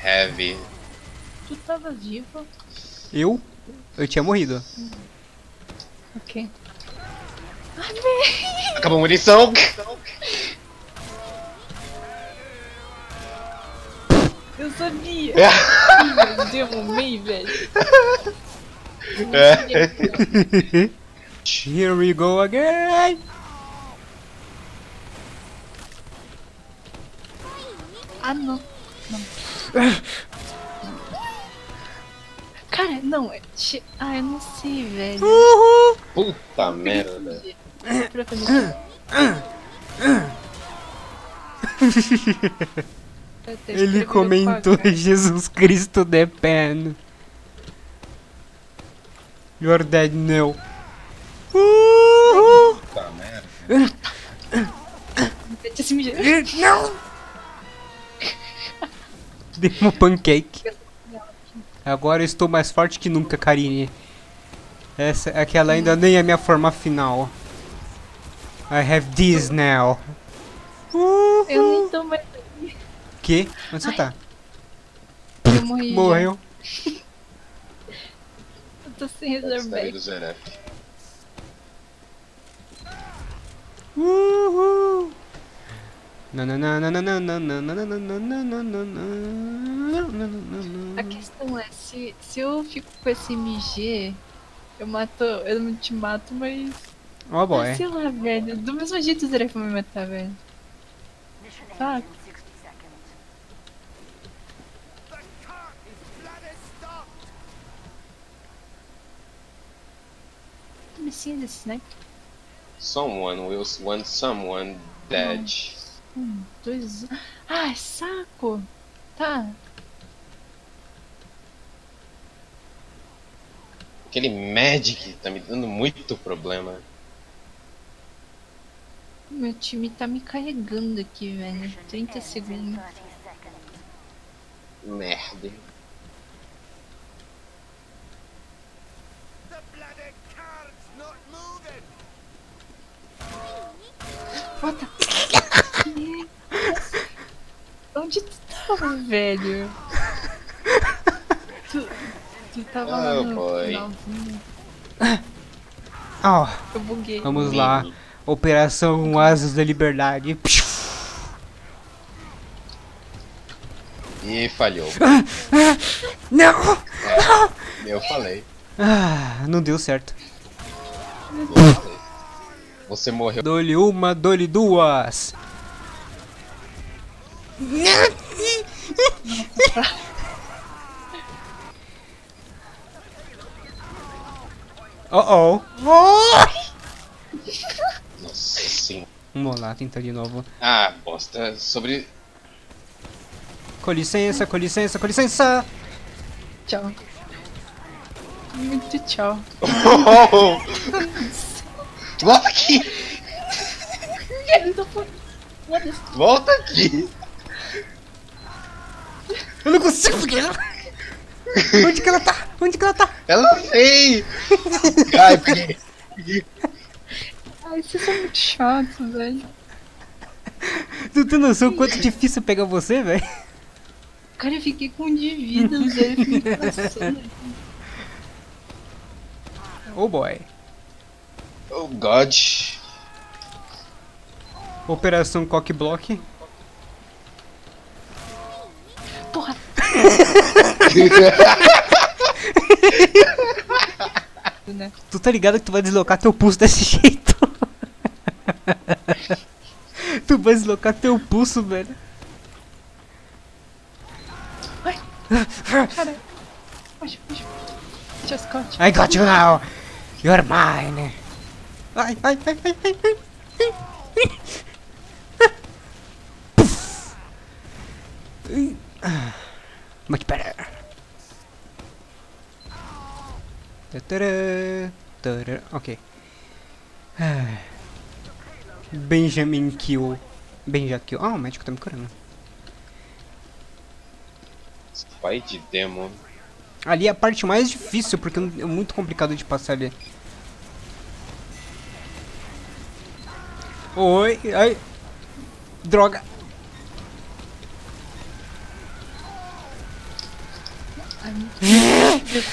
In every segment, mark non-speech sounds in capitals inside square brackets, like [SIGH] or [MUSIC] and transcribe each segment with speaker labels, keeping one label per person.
Speaker 1: Heavy.
Speaker 2: Tu tava vivo?
Speaker 3: Eu? Eu tinha morrido.
Speaker 2: Ok. Véi!
Speaker 1: Acabou a munição.
Speaker 2: Eu sabia!
Speaker 1: É.
Speaker 2: Eu derrumei, velho.
Speaker 1: É.
Speaker 3: Here we go again!
Speaker 2: Ah, não. Não. Cara, não. é- Ah, eu não sei, velho.
Speaker 3: Uhul!
Speaker 1: Puta merda.
Speaker 3: Ele comentou. Jesus Cristo the pen. You're dead now. Uhul!
Speaker 1: Puta merda.
Speaker 3: Não! Dei um pancake. Agora eu estou mais forte que nunca, Karine. Essa, aquela ainda nem é a minha forma final. I have this now.
Speaker 2: Eu nem
Speaker 3: Uhul.
Speaker 2: tô mais.
Speaker 3: Que? Onde você tá?
Speaker 2: Eu morri.
Speaker 3: Morreu. [LAUGHS]
Speaker 2: Eu tô sem reserva.
Speaker 1: Série do Zeref.
Speaker 3: Uhul.
Speaker 2: A questão é, se, se eu fico com esse MG, eu mato. Eu não te mato, mas.
Speaker 3: Oh boy.
Speaker 2: Sei lá, velho. Do mesmo jeito o Zeref vai me matar, velho. Sabe? Me cinza esse sniper.
Speaker 1: Someone will want someone dead.
Speaker 2: Um, dois. Ai, saco! Tá.
Speaker 1: Aquele Magic tá me dando muito problema.
Speaker 2: Meu time tá me carregando aqui, velho. 30 segundos.
Speaker 1: Merda.
Speaker 2: What the... Onde tu tava, velho? [LAUGHS] Tu, tu tava lá
Speaker 1: Oh,
Speaker 2: no
Speaker 1: boy.
Speaker 2: finalzinho.
Speaker 3: Oh,
Speaker 2: Eu buguei.
Speaker 3: vamos lá. Operação Asas da Liberdade.
Speaker 1: E falhou.
Speaker 3: Não!
Speaker 1: Eu falei.
Speaker 3: Ah, não deu certo.
Speaker 1: Eu falei. Você morreu.
Speaker 3: Dole uma, dole duas. Oh oh.
Speaker 1: Nossa sim.
Speaker 3: Vamos lá, tentar de novo.
Speaker 1: Ah, bosta. Sobre.
Speaker 3: Com licença, com licença, com licença.
Speaker 2: Tchau. Muito tchau. [LAUGHS]
Speaker 1: Volta aqui! Volta aqui!
Speaker 3: Eu não consigo pegar ela. Onde que ela tá? Onde que ela tá?
Speaker 1: Ela veio! Ai, peguei.
Speaker 2: Ai, vocês são muito chatos, velho.
Speaker 3: Tu tem noção quanto difícil pegar você, velho?
Speaker 2: Cara, eu fiquei com um de vida, velho. Fiquei passando.
Speaker 3: Oh boy.
Speaker 1: Oh god.
Speaker 3: Operação Cock Block. [LAUGHS] Tu tá ligado que tu vai deslocar teu pulso desse jeito? [LAUGHS] tu vai deslocar teu pulso, velho.
Speaker 2: Scott.
Speaker 3: I got you now. You're mine. Ai, ai, ai, ai, ai, ai. Much better. Tará, Ok. Ah. Benjamin Kill. Benja Kill. Ah, o médico tá me curando.
Speaker 1: Pai de demo.
Speaker 3: Ali é a parte mais difícil, porque é muito complicado de passar ali. Oi, ai. Droga.
Speaker 2: Ai, meu Deus.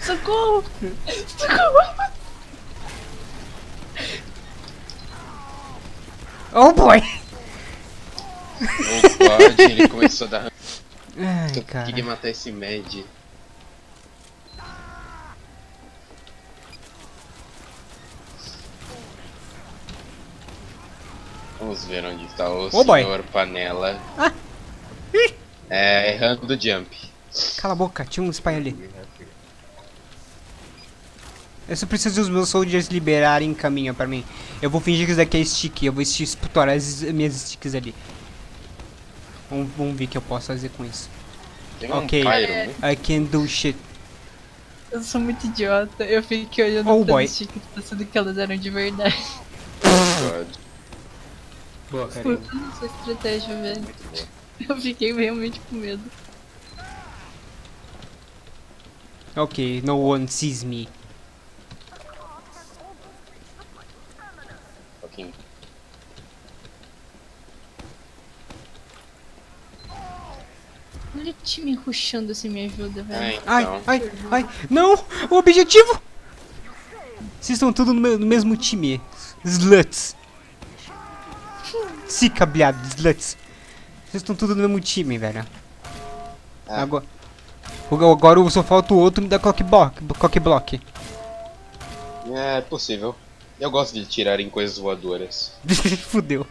Speaker 2: Socorro! Socorro!
Speaker 3: Oh boy!
Speaker 1: Oh god, ele começou a dar.
Speaker 3: Ai,
Speaker 1: Eu
Speaker 3: cara.
Speaker 1: queria matar esse Mad. Vamos ver onde está o
Speaker 3: Oh, boy.
Speaker 1: senhor Panela.
Speaker 3: Ah. Ih.
Speaker 1: É, errando do jump.
Speaker 3: Cala a boca, tinha um spy ali. Eu só preciso dos meus soldiers liberarem caminho pra mim. Eu vou fingir que isso daqui é stick. Eu vou explorar as minhas sticks ali. Vamos, vamos ver o que eu posso fazer com isso.
Speaker 1: Tem um
Speaker 3: Ok.
Speaker 1: Pyro,
Speaker 2: É.
Speaker 1: né?
Speaker 3: I can do shit.
Speaker 2: Eu sou muito idiota. Eu fiquei olhando
Speaker 3: Oh,
Speaker 2: as chiques pensando que elas eram de verdade.
Speaker 1: God.
Speaker 3: Boa,
Speaker 2: Puta, essa estratégia, velho. Eu fiquei realmente com medo.
Speaker 3: Ok, no one sees me.
Speaker 1: Fucking
Speaker 2: Olha o time rushando assim me ajuda, velho.
Speaker 1: É,
Speaker 3: Ai,
Speaker 1: então.
Speaker 3: ai, ai. Não! O objetivo! Vocês estão tudo no, me- no mesmo time. Sluts. Se cabreado, sluts. Vocês estão tudo no mesmo time, velho.
Speaker 1: Ah.
Speaker 3: Agora, agora só falta o outro me dar cock block. Cock block.
Speaker 1: É possível. Eu gosto de tirar em coisas voadoras. [LAUGHS]
Speaker 3: Fudeu.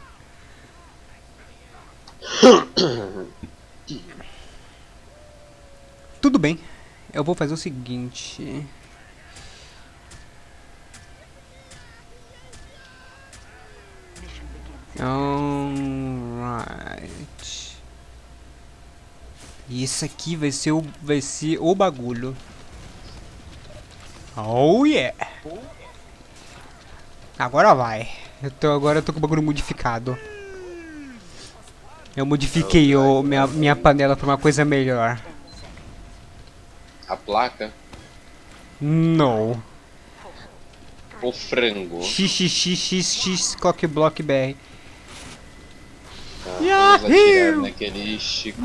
Speaker 3: Tudo bem. Eu vou fazer o seguinte. Alright. Isso aqui vai ser o vai ser o bagulho. Oh yeah. Agora vai. Eu tô, agora eu tô com o bagulho modificado. Eu modifiquei o, minha, minha panela pra uma coisa melhor.
Speaker 1: A placa,
Speaker 3: Não.
Speaker 1: o frango.
Speaker 3: XXXXX Cockblock BR.
Speaker 1: Ah,
Speaker 3: Yahoo!
Speaker 1: naquele Chico.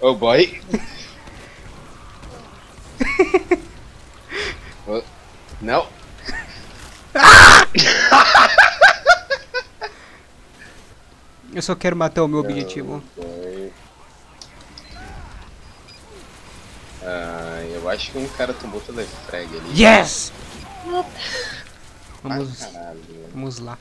Speaker 1: Oh boy. Não. [LAUGHS]
Speaker 3: Eu só quero matar o meu objetivo.
Speaker 1: Oh. Ah, eu acho que um cara tomou toda a frag ali.
Speaker 3: Yes!
Speaker 1: Ah,
Speaker 3: Vamos,
Speaker 1: caralho.
Speaker 3: vamos lá.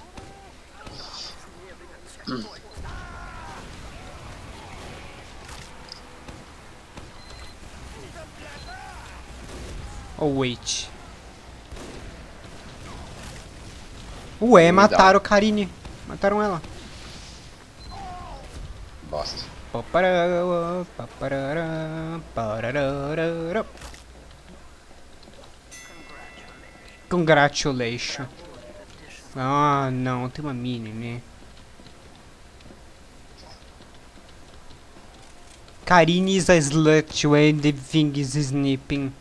Speaker 3: Oh, wait. Ué, mataram Karine. Mataram ela.
Speaker 1: Bosta.
Speaker 3: Congratulations. Ah, não, tem uma mini, né? Karine is a slut when the thing is snipping.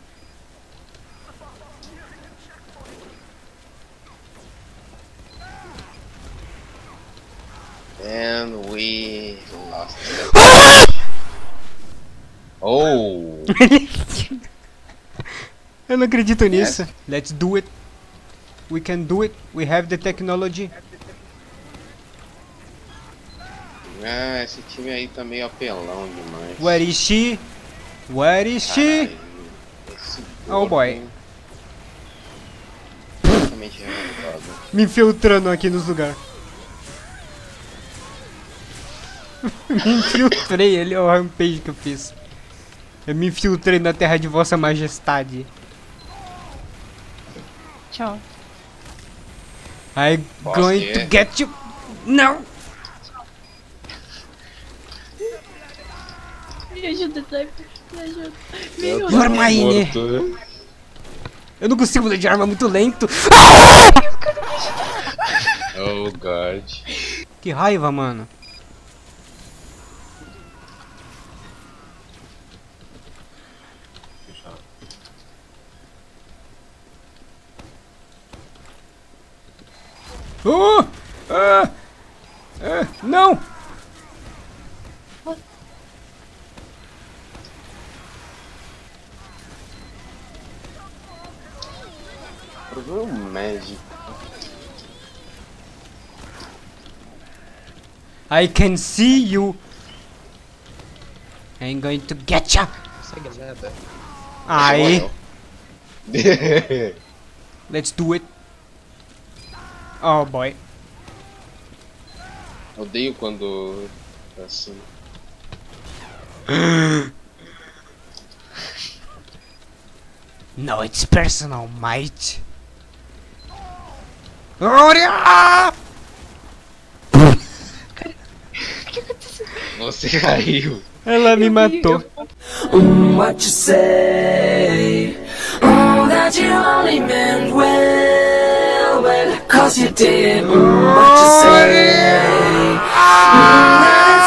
Speaker 1: And we lost. oh! [LAUGHS]
Speaker 3: Eu não acredito nisso. Let's do it. We can do it. We have the technology.
Speaker 1: Ah, esse time aí tá meio apelão demais.
Speaker 3: Where is she? Where is she?
Speaker 1: Caralho,
Speaker 3: Oh, boy. [LAUGHS] Me infiltrando aqui nos lugares. Me [LAUGHS] infiltrei ali, ó, o rampage que eu fiz. Eu me infiltrei na terra de vossa majestade.
Speaker 2: Tchau.
Speaker 3: I'm
Speaker 1: Posso
Speaker 3: going
Speaker 1: ir?
Speaker 3: to get you. Não!
Speaker 2: Me ajuda, Sniper. Me ajuda. Me
Speaker 1: Eu
Speaker 2: ajuda.
Speaker 1: tô
Speaker 3: Normaine.
Speaker 1: morto.
Speaker 3: Eu não consigo ler de arma é muito lento.
Speaker 1: Oh god.
Speaker 3: Que raiva, mano. Oh! Uh, uh, no!
Speaker 1: What? Magic.
Speaker 3: I can see you. I'm going to get
Speaker 4: you.
Speaker 3: Segue [LAUGHS] Let's do it. Oh boy.
Speaker 1: Odeio quando. Assim. [LAUGHS]
Speaker 3: No, it's personal, mate. Glória!
Speaker 1: Você caiu.
Speaker 3: Ela me matou.
Speaker 5: What you say? Oh, that you only meant well, cause you did. Mm, what you say? Mm, that